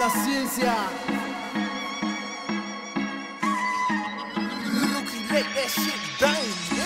la ciencia. Look, that shit.